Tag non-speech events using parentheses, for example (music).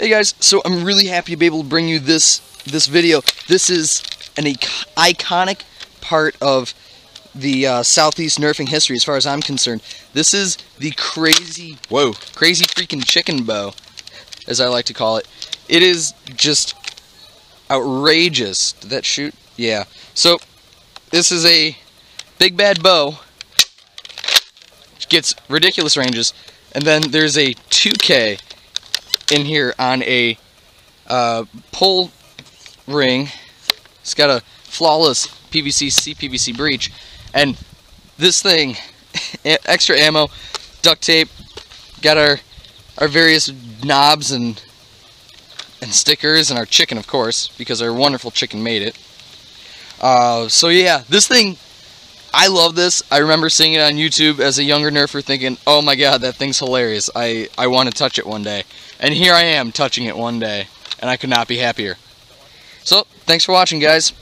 Hey guys, so I'm really happy to be able to bring you this this video. This is an iconic part of the uh, Southeast nerfing history as far as I'm concerned. This is the crazy, whoa, crazy freaking chicken bow, as I like to call it. It is just outrageous. Did that shoot? Yeah. So, this is a big bad bow. Gets ridiculous ranges. And then there's a 2K in here on a uh, pull ring. It's got a flawless PVC CPVC breech, and this thing, (laughs) extra ammo, duct tape, got our our various knobs and and stickers, and our chicken, of course, because our wonderful chicken made it. Uh, so yeah, this thing I love this. I remember seeing it on YouTube as a younger nerfer thinking, oh my god, that thing's hilarious. I, I want to touch it one day. And here I am touching it one day, and I could not be happier. So, thanks for watching, guys.